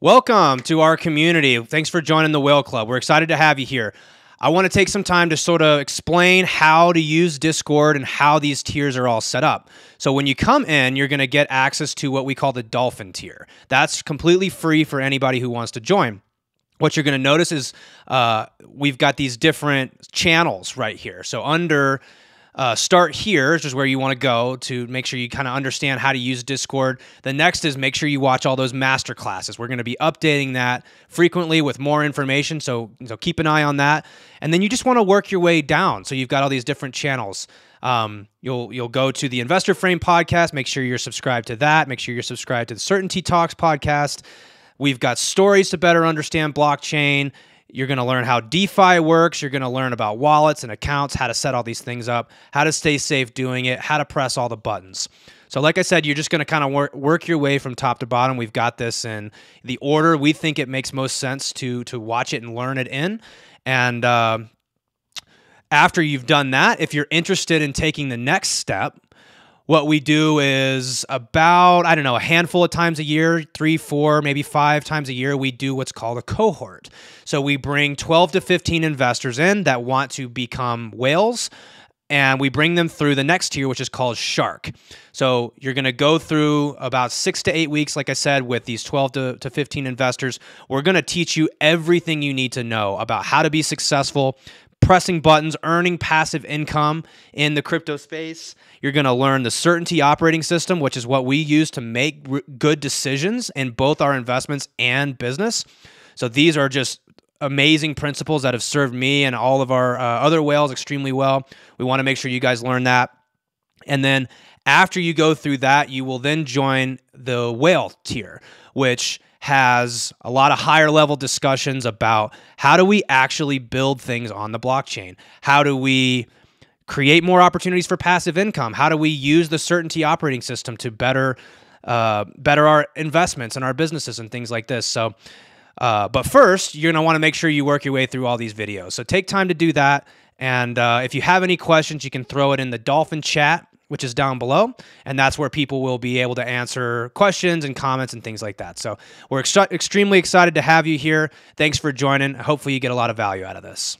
Welcome to our community. Thanks for joining the Whale Club. We're excited to have you here. I want to take some time to sort of explain how to use Discord and how these tiers are all set up. So, when you come in, you're going to get access to what we call the Dolphin tier. That's completely free for anybody who wants to join. What you're going to notice is uh, we've got these different channels right here. So, under uh, start here, which is where you want to go to make sure you kind of understand how to use Discord. The next is make sure you watch all those master classes. We're going to be updating that frequently with more information, so so keep an eye on that. And then you just want to work your way down. So you've got all these different channels. Um, you'll you'll go to the Investor Frame podcast. Make sure you're subscribed to that. Make sure you're subscribed to the Certainty Talks podcast. We've got stories to better understand blockchain. You're going to learn how DeFi works. You're going to learn about wallets and accounts, how to set all these things up, how to stay safe doing it, how to press all the buttons. So, like I said, you're just going to kind of work, work your way from top to bottom. We've got this in the order we think it makes most sense to to watch it and learn it in. And uh, after you've done that, if you're interested in taking the next step, what we do is about i don't know a handful of times a year three four maybe five times a year we do what's called a cohort. So we bring 12 to 15 investors in that want to become whales and we bring them through the next tier which is called shark. So you're going to go through about six to eight weeks like i said with these 12 to, to 15 investors. We're going to teach you everything you need to know about how to be successful pressing buttons, earning passive income in the crypto space. You're going to learn the certainty operating system, which is what we use to make r- good decisions in both our investments and business. So these are just amazing principles that have served me and all of our uh, other whales extremely well. We want to make sure you guys learn that. And then after you go through that, you will then join the whale tier, which has a lot of higher level discussions about how do we actually build things on the blockchain? How do we create more opportunities for passive income? How do we use the certainty operating system to better uh, better our investments and our businesses and things like this? So, uh, but first, you're gonna want to make sure you work your way through all these videos. So take time to do that. And uh, if you have any questions, you can throw it in the Dolphin chat which is down below. And that's where people will be able to answer questions and comments and things like that. So we're ex- extremely excited to have you here. Thanks for joining. Hopefully, you get a lot of value out of this.